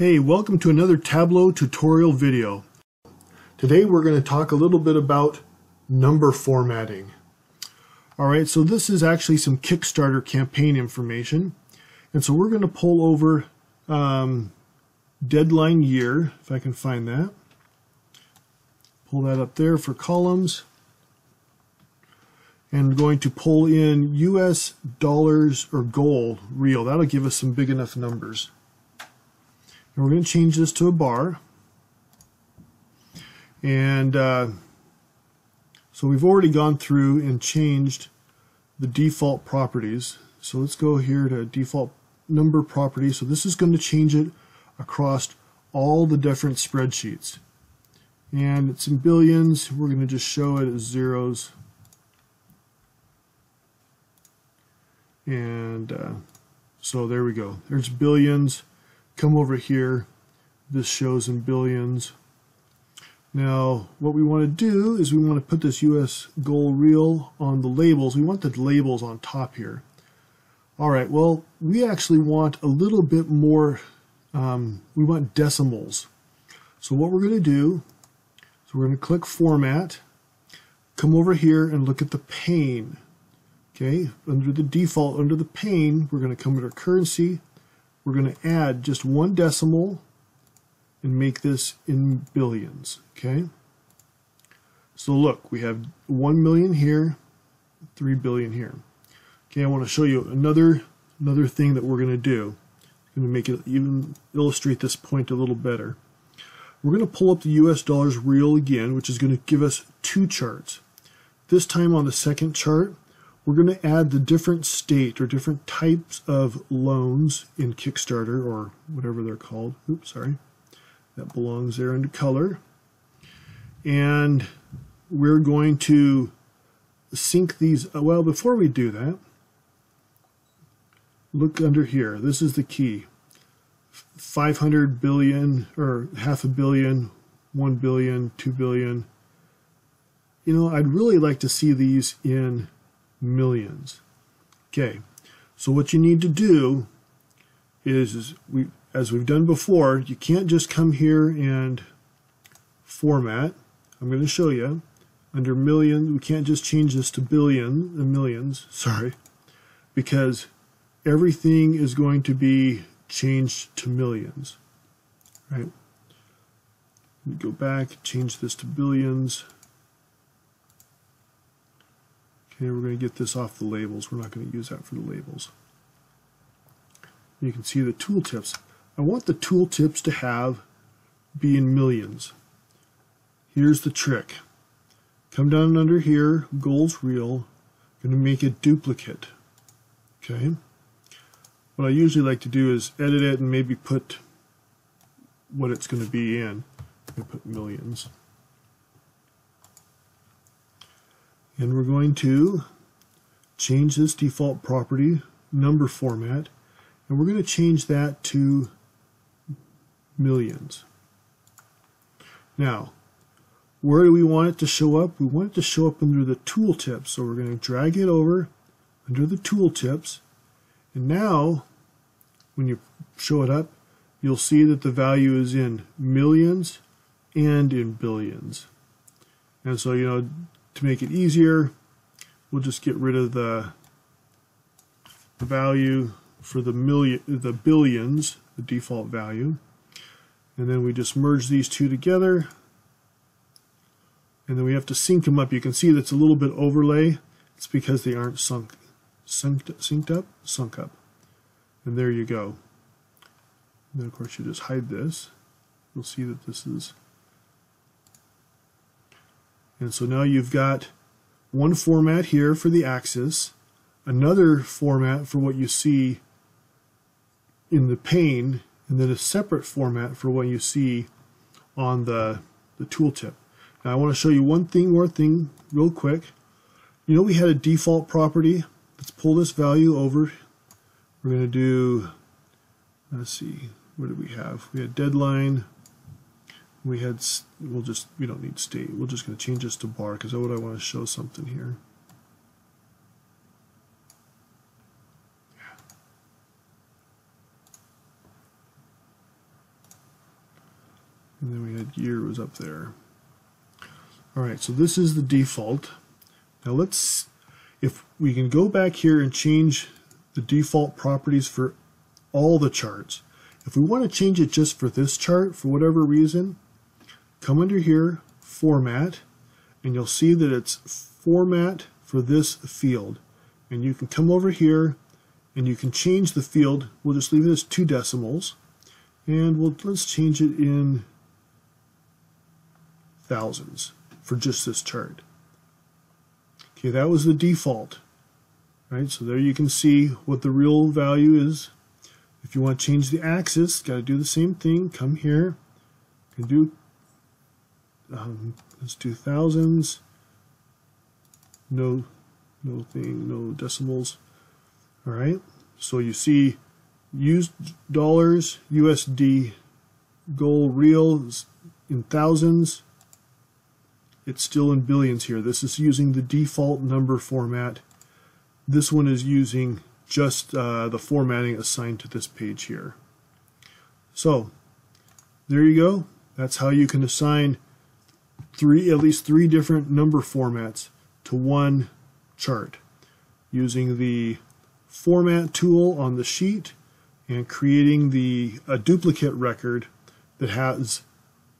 Hey, welcome to another Tableau tutorial video. Today we're going to talk a little bit about number formatting. Alright, so this is actually some Kickstarter campaign information. And so we're going to pull over um, deadline year, if I can find that. Pull that up there for columns. And we're going to pull in US dollars or goal real. That'll give us some big enough numbers. And we're going to change this to a bar. And uh, so we've already gone through and changed the default properties. So let's go here to default number property. So this is going to change it across all the different spreadsheets. And it's in billions. We're going to just show it as zeros. And uh, so there we go. There's billions come over here. This shows in billions. Now, what we want to do is we want to put this US goal real on the labels. We want the labels on top here. All right, well, we actually want a little bit more, um, we want decimals. So what we're going to do is we're going to click Format, come over here and look at the pane. Okay, under the default, under the pane, we're going to come under Currency, we're going to add just one decimal and make this in billions, okay? So look, we have 1 million here, 3 billion here. Okay, I want to show you another another thing that we're going to do. I'm going to make it even illustrate this point a little better. We're going to pull up the US dollars real again, which is going to give us two charts. This time on the second chart, we're going to add the different state or different types of loans in Kickstarter or whatever they're called. Oops, sorry. That belongs there into color. And we're going to sync these. Well, before we do that, look under here. This is the key. 500 billion or half a billion, 1 billion, 2 billion. You know, I'd really like to see these in millions. Okay, so what you need to do is, is we, as we've done before, you can't just come here and format. I'm going to show you. Under million, we can't just change this to billion and uh, millions, sorry, because everything is going to be changed to millions, right? We go back, change this to billions. We're going to get this off the labels. We're not going to use that for the labels. You can see the tooltips. I want the tooltips to have be in millions. Here's the trick. Come down under here, goals real. I'm going to make it duplicate. Okay. What I usually like to do is edit it and maybe put what it's going to be in. I put millions. And we're going to change this default property number format and we're going to change that to millions. Now, where do we want it to show up? We want it to show up under the tooltips. So we're going to drag it over under the tooltips. And now, when you show it up, you'll see that the value is in millions and in billions. And so, you know, to make it easier, we'll just get rid of the, value for the million, the billions, the default value. And then we just merge these two together. And then we have to sync them up. You can see that's a little bit overlay. It's because they aren't sunk, synced, synced up, sunk up. And there you go. And then of course you just hide this. You'll see that this is and so now you've got one format here for the axis, another format for what you see in the pane, and then a separate format for what you see on the, the tooltip. Now I want to show you one thing more thing real quick. You know we had a default property. Let's pull this value over. We're going to do, let's see, what do we have? We had deadline, we had we'll just we don't need state we're just going to change this to bar because I would I want to show something here And then we had year was up there. All right, so this is the default. Now let's, if we can go back here and change the default properties for all the charts. If we want to change it just for this chart, for whatever reason, come under here, Format, and you'll see that it's Format for this field. And you can come over here and you can change the field. We'll just leave it as two decimals. And we'll let's change it in thousands for just this chart. Okay, that was the default. Right, so there you can see what the real value is. If you want to change the axis, got to do the same thing. Come here, can do um, let's do thousands. No, no thing, no decimals. All right. So you see, used dollars, USD, goal, real in thousands. It's still in billions here. This is using the default number format. This one is using just uh, the formatting assigned to this page here. So there you go. That's how you can assign three, at least three different number formats to one chart using the format tool on the sheet and creating the a duplicate record that has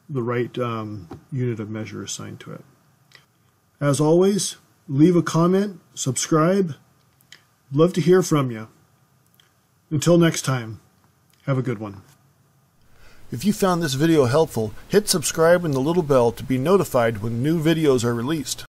the right um, unit of measure assigned to it. As always, leave a comment, subscribe. Love to hear from you. Until next time, have a good one. If you found this video helpful, hit subscribe and the little bell to be notified when new videos are released.